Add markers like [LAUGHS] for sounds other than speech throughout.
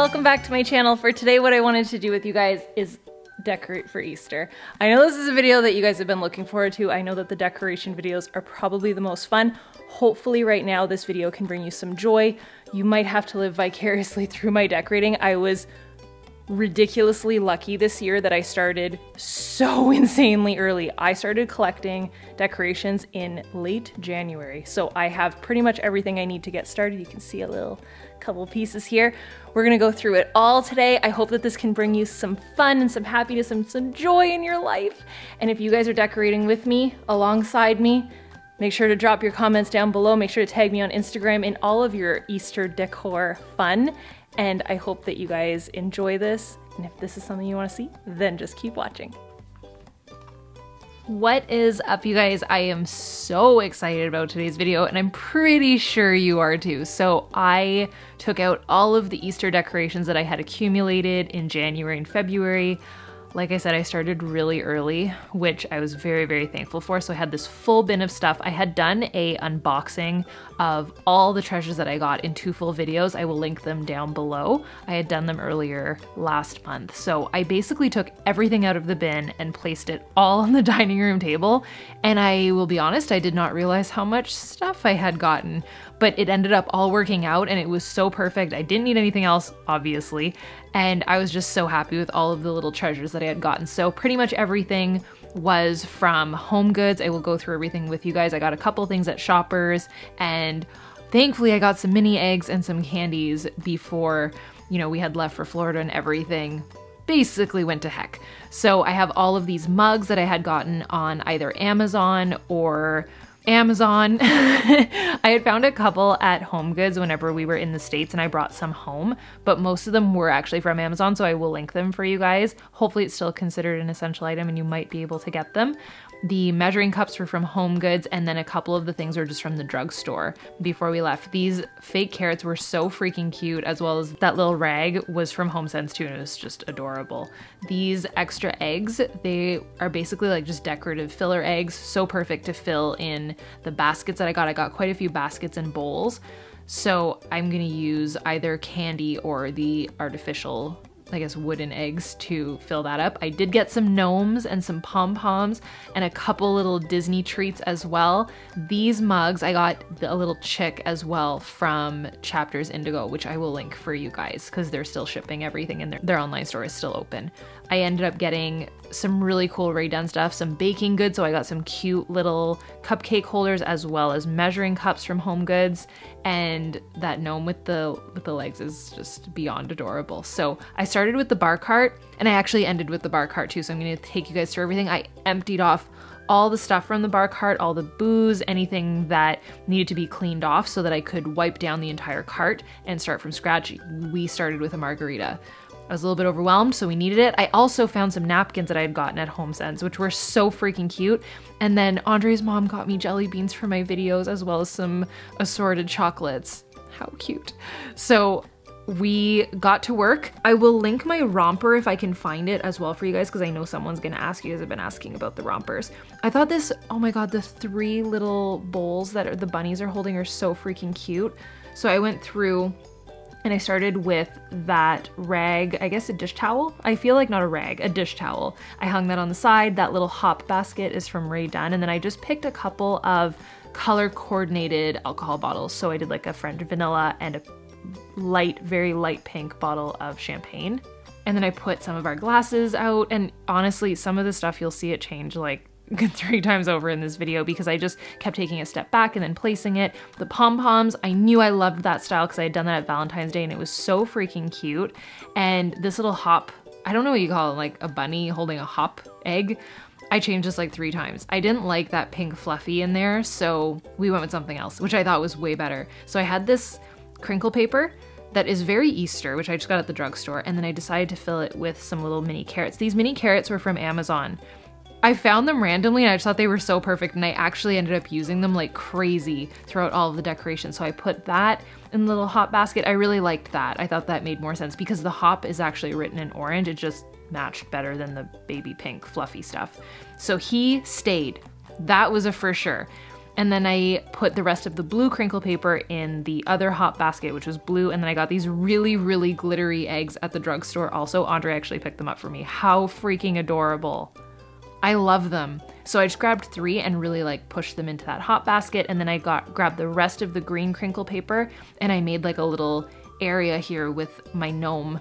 welcome back to my channel. For today, what I wanted to do with you guys is decorate for Easter. I know this is a video that you guys have been looking forward to. I know that the decoration videos are probably the most fun. Hopefully right now this video can bring you some joy. You might have to live vicariously [LAUGHS] through my decorating. I was ridiculously lucky this year that I started so [LAUGHS] insanely early. I started collecting decorations in late January. So I have pretty much everything I need to get started. You can see a little couple pieces here. We're gonna go through it all today. I hope that this can bring you some fun and some happiness and some joy in your life. And if you guys are decorating with me, alongside me, Make sure to drop your comments down below. Make sure to tag me on Instagram in all of your Easter decor fun. And I hope that you guys enjoy this. And if this is something you want to see, then just keep watching. What is up you guys? I am so excited about today's video and I'm pretty sure you are too. So I took out all of the Easter decorations that I had accumulated in January and February. Like I said, I started really early, which I was very, very thankful for. So I had this full bin of stuff. I had done a unboxing of all the treasures that I got in two full videos. I will link them down below. I had done them earlier last month. So I basically took everything out of the bin and placed it all on the [LAUGHS] dining room table. And I will be honest, I did not realize how much stuff I had gotten but it ended up all working out and it was so perfect. I didn't need anything else, obviously, and I was just so happy with all of the little treasures that I had gotten. So pretty much everything was from Home Goods. I will go through everything with you guys. I got a couple things at Shoppers and thankfully I got some mini eggs and some candies before, you know, we had left for Florida and everything basically went to heck. So I have all of these mugs that I had gotten on either Amazon or Amazon. [LAUGHS] I had found a couple at Home Goods whenever we were in the States and I brought some home, but most of them were actually from Amazon, so I will link them for you guys. Hopefully, it's still considered an essential item and you might be able to get them. The measuring cups were from Home Goods, and then a couple of the things were just from the drugstore before we left. These fake carrots were so freaking cute, as well as that little rag was from HomeSense too, and it was just adorable. These extra eggs, they are basically like just decorative filler eggs, so perfect to fill in the baskets that I got. I got quite a few baskets and bowls. So I'm gonna use either candy or the artificial I guess, wooden eggs to fill that up. I did get some gnomes and some pom-poms and a couple little Disney treats as well. These mugs, I got a little chick as well from Chapters Indigo, which I will link for you guys because they're still shipping everything and their, their online store is still open. I ended up getting some really cool Rae Dunn stuff, some baking goods. So I got some cute little cupcake holders as well as measuring cups from Home Goods. And that gnome with the with the legs is just beyond adorable. So I started with the bar cart and I actually ended with the bar cart too. So I'm gonna take you guys through everything. I emptied off all the stuff from the bar cart, all the booze, anything that needed to be cleaned off so that I could wipe down the entire cart and start from scratch. We started with a margarita. I was a little bit overwhelmed, so we needed it. I also found some napkins that I had gotten at HomeSense, which were so freaking cute. And then Andre's mom got me jelly beans for my videos, as well as some assorted chocolates. How cute. So we got to work. I will link my romper if I can find it as well for you guys because I know someone's gonna ask you guys have been asking about the rompers. I thought this, oh my god, the three little bowls that are, the bunnies are holding are so freaking cute. So I went through and I started with that rag, I guess a dish towel. I feel like not a rag, a dish towel. I hung that on the side. That little hop basket is from Rae Dunn. And then I just picked a couple of color coordinated alcohol bottles. So I did like a French vanilla and a light, very light pink bottle of champagne. And then I put some of our glasses out. And honestly, some of the stuff you'll see it change like [LAUGHS] three times over in this video because I just kept taking a step back and then placing it. The pom-poms, I knew I loved that style because I had done that at Valentine's Day and it was so freaking cute. And this little hop, I don't know what you call it, like a bunny holding a hop egg. I changed this like three times. I didn't like that pink fluffy in there, so we went with something else, which I thought was way better. So I had this crinkle paper that is very Easter, which I just got at the drugstore, and then I decided to fill it with some little mini carrots. These mini carrots were from Amazon. I found them randomly and I just thought they were so perfect and I actually ended up using them like crazy throughout all of the decorations. So I put that in the little hop basket. I really liked that. I thought that made more sense because the hop is actually written in orange. It just matched better than the baby pink fluffy stuff. So he stayed. That was a for sure. And then I put the rest of the blue crinkle paper in the other hop basket, which was blue. And then I got these really, really glittery eggs at the drugstore. Also, Andre actually picked them up for me. How freaking adorable. I love them. So I just grabbed three and really like pushed them into that hop basket. And then I got grabbed the rest of the green crinkle paper and I made like a little area here with my gnome.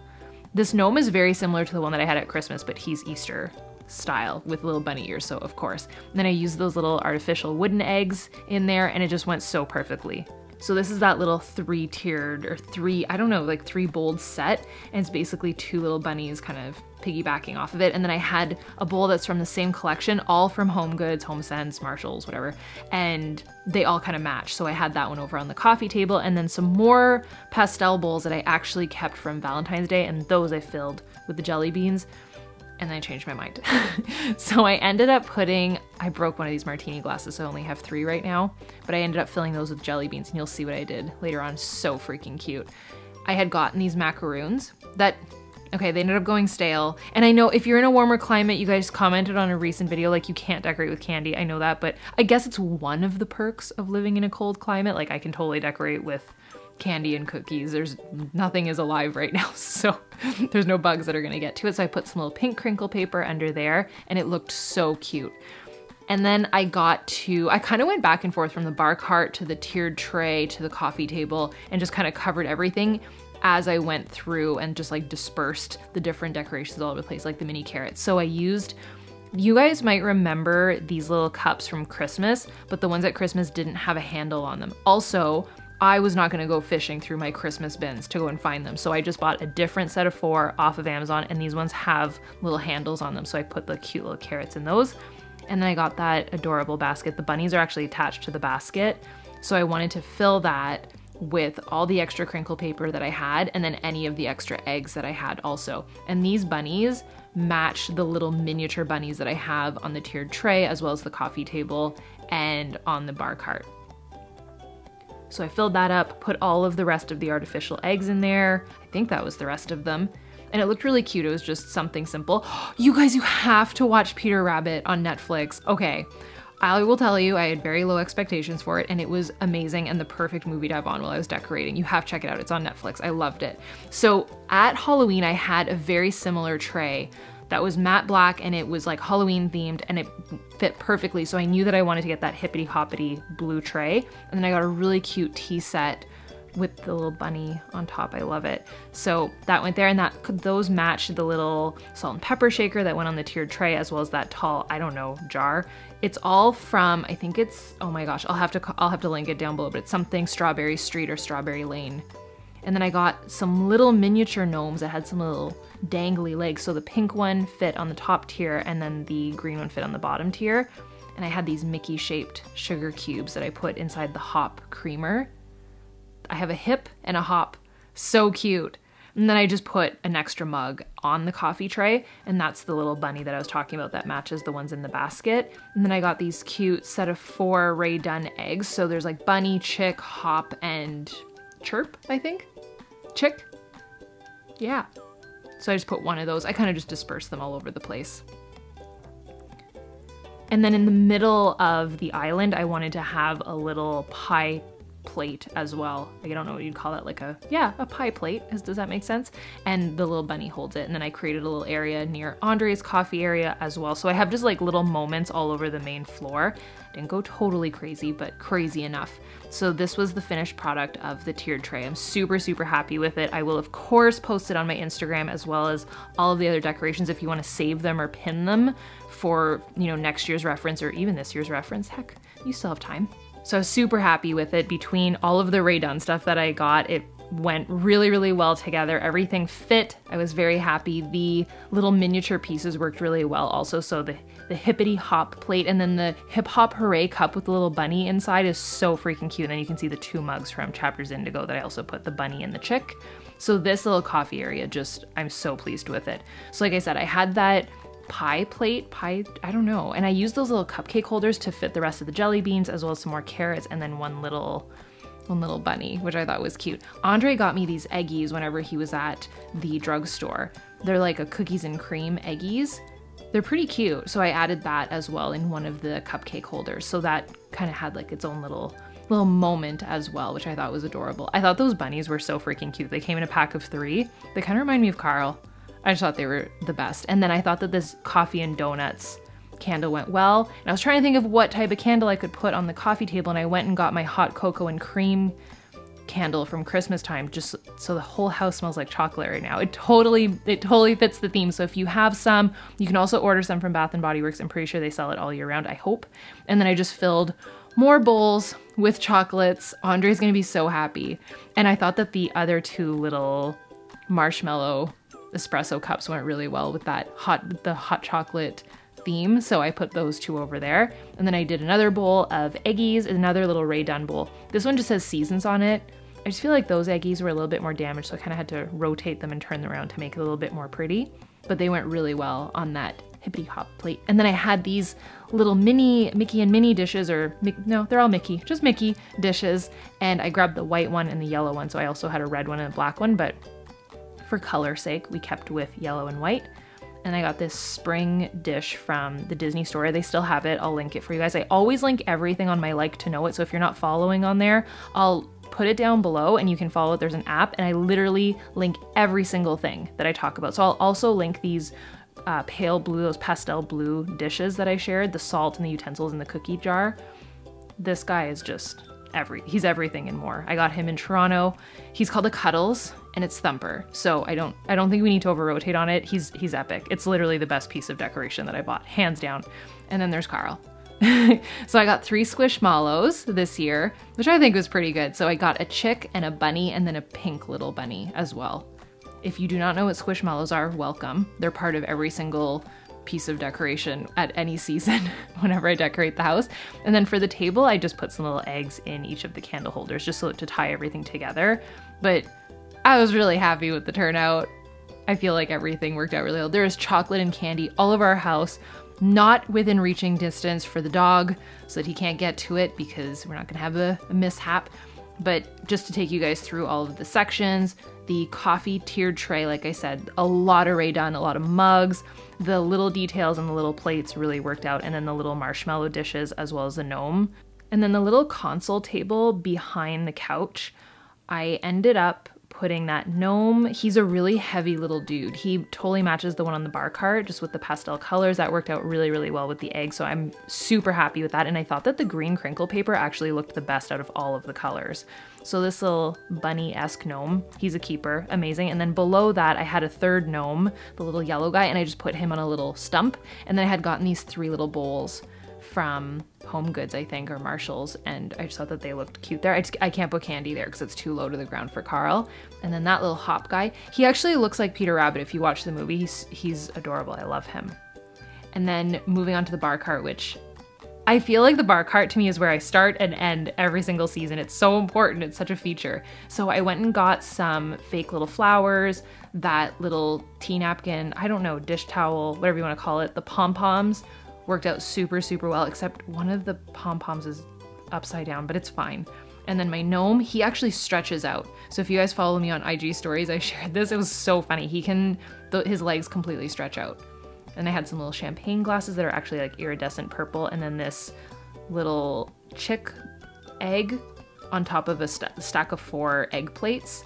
This gnome is very similar to the one that I had at Christmas, but he's Easter style with little bunny ears, so of course. And then I used those little artificial wooden eggs in there and it just went so perfectly. So this is that little three tiered or three, I don't know, like three bold set. And it's basically two little bunnies kind of piggybacking off of it. And then I had a bowl that's from the same collection, all from Home Goods, Home Sense, Marshalls, whatever. And they all kind of match. So I had that one over on the coffee table and then some more pastel bowls that I actually kept from Valentine's Day. And those I filled with the jelly beans and then I changed my mind. [LAUGHS] so I ended up putting, I broke one of these martini glasses, so I only have three right now, but I ended up filling those with jelly beans, and you'll see what I did later on. So freaking cute. I had gotten these macaroons that, okay, they ended up going stale. And I know if you're in a warmer climate, you guys commented on a recent video, like you can't decorate with candy. I know that, but I guess it's one of the perks of living in a cold climate. Like I can totally decorate with candy and cookies. There's nothing is alive right now, [LAUGHS] so there's no bugs that are gonna get to it. So I put some little pink crinkle paper under there and it looked so cute. And then I got to, I kind of went back and forth from the bar cart to the tiered tray to the coffee table and just kind of covered everything as I went through and just like dispersed the different decorations all over the place, like the mini carrots. So I used you guys might remember these little cups from Christmas, but the ones at Christmas didn't have a handle on them. Also, I was not gonna go fishing through my Christmas bins to go and find them. So I just bought a different set of four off of Amazon and these ones have little handles on them. So I put the cute little carrots in those. And then I got that adorable basket. The bunnies are actually attached to the basket. So I wanted to fill that with all the extra crinkle paper that I had and then any of the extra eggs that I had also. And these bunnies match the little miniature bunnies that I have on the tiered tray as well as the coffee table and on the bar cart. So I filled that up, put all of the rest of the artificial eggs in there. I think that was the rest of them. And it looked really cute. It was just something simple. [GASPS] You guys, you have to watch Peter Rabbit on Netflix. Okay. I will tell you, I had very low expectations for it, and it was amazing and the perfect movie to have on while I was decorating. You have to check it out. It's on Netflix. I loved it. So at Halloween, I had a very similar tray that was matte black and it was like Halloween themed and it fit perfectly. So I knew that I wanted to get that hippity hoppity blue tray. And then I got a really cute tea set with the little bunny on top. I love it. So that went there and that those matched the little salt and pepper shaker that went on the tiered tray as well as that tall, I don't know, jar. It's all from, I think it's, oh my gosh, I'll have to, I'll have to link it down below, but it's something Strawberry Street or Strawberry Lane. And then I got some little miniature gnomes that had some little dangly legs. So the pink one fit on the top tier and then the green one fit on the bottom tier. And I had these Mickey shaped sugar cubes that I put inside the hop creamer. I have a hip and a hop. So cute. And then I just put an extra mug on the coffee tray, and that's the little bunny that I was talking about that matches the ones in the basket. And then I got these cute set of four Rae Dunn eggs. So there's like bunny, chick, hop, and chirp, I think. Chick? Yeah. So I just put one of those. I kind of just dispersed them all over the place. And then in the middle of the island, I wanted to have a little pie plate as well. I don't know what you'd call it, like a, yeah, a pie plate. Does that make sense? And the little bunny holds it. And then I created a little area near Andre's coffee area as well. So I have just like little moments all over the main floor. Didn't go totally crazy, but crazy enough. So this was the finished product of the tiered tray. I'm super, super happy with it. I will of course post it on my Instagram as well as all of the other decorations if you want to save them or pin them for, you know, next year's reference or even this year's reference. Heck, you still have time. So I was super happy with it. Between all of the Dunn stuff that I got, it went really, really well together. Everything fit. I was very happy. The little miniature pieces worked really well also. So the, the hippity hop plate and then the hip hop hooray cup with the little bunny inside is so freaking cute. And then you can see the two mugs from Chapters Indigo that I also put the bunny and the chick. So this little coffee area just, I'm so pleased with it. So like I said, I had that pie plate, pie, I don't know. And I used those little cupcake holders to fit the rest of the jelly beans as well as some more carrots and then one little one little bunny, which I thought was cute. Andre got me these eggies whenever he was at the drugstore. They're like a cookies and cream eggies. they're pretty cute. So I added that as well in one of the cupcake holders. So that kind of had like its own little little moment as well, which I thought was adorable. I thought those bunnies were so freaking cute. They came in a pack of three. They kind of remind me of Carl. I just thought they were the best. And then I thought that this coffee and donuts candle went well. And I was trying to think of what type of candle I could put on the coffee table, and I went and got my hot cocoa and cream candle from Christmas time just so the whole house smells like chocolate right now. It totally it totally fits the theme. So if you have some, you can also order some from Bath and Body Works. I'm pretty sure they sell it all year round, I hope. And then I just filled more bowls with chocolates. Andre's going to be so happy. And I thought that the other two little marshmallow espresso cups went really well with that hot the hot chocolate theme, so I put those two over there. And then I did another bowl of eggies, another little Rae Dunn bowl. This one just says seasons on it. I just feel like those eggies were a little bit more damaged, so I kind of had to rotate them and turn them around to make it a little bit more pretty. But they went really well on that hippity hop plate. And then I had these little mini Mickey and Minnie dishes, or no, they're all Mickey, just Mickey dishes. And I grabbed the white one and the yellow one, so I also had a red one and a black one, but for color sake, we kept with yellow and white. And I got this spring dish from the Disney store. They still have it. I'll link it for you guys. I always link everything on my like to know it. So if you're not following on there, I'll put it down below and you can follow it. There's an app and I literally link every single thing that I talk about. So I'll also link these uh, pale blue, those pastel blue dishes that I shared, the salt and the utensils in the cookie jar. This guy is just every he's everything and more. I got him in Toronto. He's called a Cuddles and it's Thumper. So I don't I don't think we need to over rotate on it. He's he's epic. It's literally the best piece of decoration that I bought, hands down. And then there's Carl. [LAUGHS] so I got three Squishmallows this year, which I think was pretty good. So I got a chick and a bunny and then a pink little bunny as well. If you do not know what Squishmallows are, welcome. They're part of every single piece of decoration at any season [LAUGHS] whenever I decorate the house. And then for the table, I just put some little eggs in each of the candle holders just so to tie everything together. But I was really happy with the turnout. I feel like everything worked out really well. There is chocolate and candy all over our house, not within reaching distance for the dog so that he can't get to it because we're not gonna have a, a mishap. But just to take you guys through all of the sections, the coffee tiered tray, like I said, a lot of Rae Dunn, a lot of mugs. The little details and the little plates really worked out, and then the little marshmallow dishes as well as the gnome. And then the little console table behind the couch, I ended up putting that gnome. He's a really heavy little dude. He totally matches the one on the bar cart, just with the pastel colors. That worked out really, really well with the egg, so I'm super happy with that. And I thought that the green crinkle paper actually looked the best out of all of the colors. So this little bunny-esque gnome, he's a keeper, amazing. And then below that, I had a third gnome, the little yellow guy, and I just put him on a little stump. And then I had gotten these three little bowls from Home Goods, I think, or Marshalls, and I just thought that they looked cute there. I, just, I can't put candy there because it's too low to the ground for Carl. And then that little hop guy, he actually looks like Peter Rabbit if you watch the movie. He's, he's adorable. I love him. And then moving on to the bar cart, which I feel like the bar cart to me is where I start and end every single season. It's so important. It's such a feature. So I went and got some fake little flowers, that little tea napkin, I don't know, dish towel, whatever you want to call it, the pom-poms worked out super, super well, except one of the pom-poms is upside down, but it's fine. And then my gnome, he actually stretches out. So if you guys follow me on IG stories, I [LAUGHS] shared this. It was so funny. He can, his legs completely stretch out. And I had some little champagne glasses that are actually like iridescent purple. And then this little chick egg on top of a st stack of four egg plates.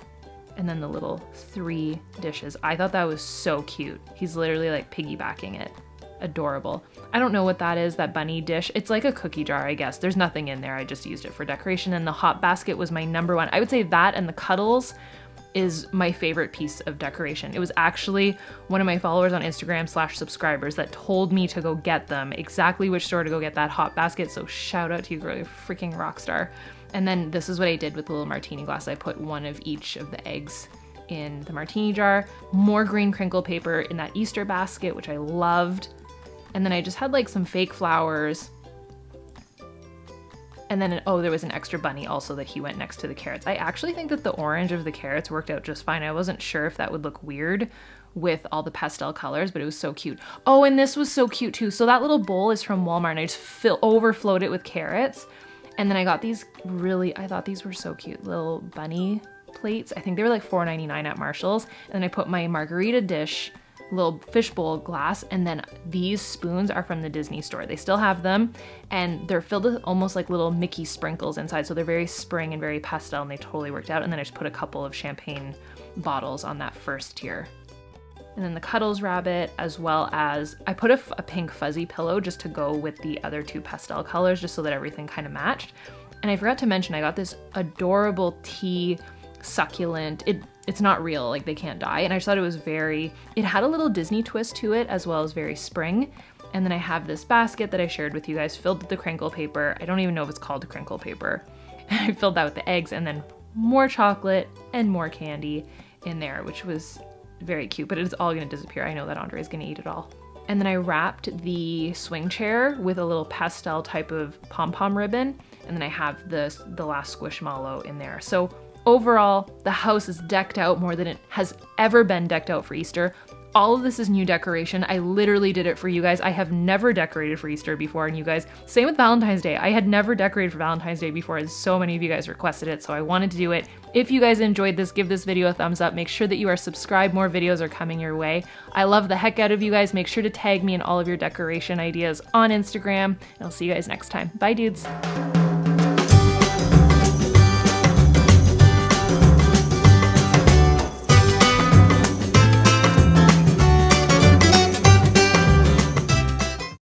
And then the little three dishes. I thought that was so cute. He's literally like piggybacking it adorable. I don't know what that is, that bunny dish. It's like a cookie jar, I guess. There's nothing in there. I just used it for decoration. And the hop basket was my number one. I would say that and the cuddles is my favorite piece of decoration. It was actually one of my followers on Instagram slash subscribers that told me to go get them, exactly which store to go get that hop basket. So shout out to you, girl, you freaking rock star. And then this is what I did with the little martini glass. I put one of each of the eggs in the martini jar, more green crinkle paper in that Easter basket, which I loved. And then I just had like some fake flowers. And then, oh, there was an extra bunny also that he went next to the carrots. I actually think that the orange of the carrots worked out just fine. I wasn't sure if that would look weird with all the pastel colors, but it was so cute. Oh, and this was so cute too. So that little bowl is from Walmart and I just fill, overflowed it with carrots. And then I got these really, I thought these were so cute, little bunny plates. I think they were like $4.99 at Marshall's. And then I put my margarita dish little fishbowl glass. And then these spoons are from the Disney store. They still have them and they're filled with almost like little Mickey sprinkles inside. So they're very spring and very pastel and they totally worked out. And then I just put a couple of champagne bottles on that first tier. And then the Cuddles rabbit, as well as I put a, a pink fuzzy pillow just to go with the other two pastel colors, just so that everything kind of matched. And I forgot to mention, I got this adorable tea succulent. It it's not real, like they can't die. And I just thought it was very, it had a little Disney twist to it as well as very spring. And then I have this basket that I shared with you guys filled with the crinkle paper. I don't even know if it's called crinkle paper. [LAUGHS] I filled that with the eggs and then more chocolate and more candy in there, which was very cute, but it's all gonna disappear. I know that Andre is gonna eat it all. And then I wrapped the swing chair with a little pastel type of pom-pom ribbon. And then I have the, the last Squishmallow in there. So Overall, the house is decked out more than it has ever been decked out for Easter. All of this is new decoration. I literally did it for you guys. I have never decorated for Easter before, and you guys, same with Valentine's Day. I had never decorated for Valentine's Day before, and so many of you guys requested it, so I wanted to do it. If you guys enjoyed this, give this video a thumbs up. Make sure that you are subscribed. More videos are coming your way. I love the heck out of you guys. Make sure to tag me in all of your decoration ideas on Instagram, and I'll see you guys next time. Bye, dudes.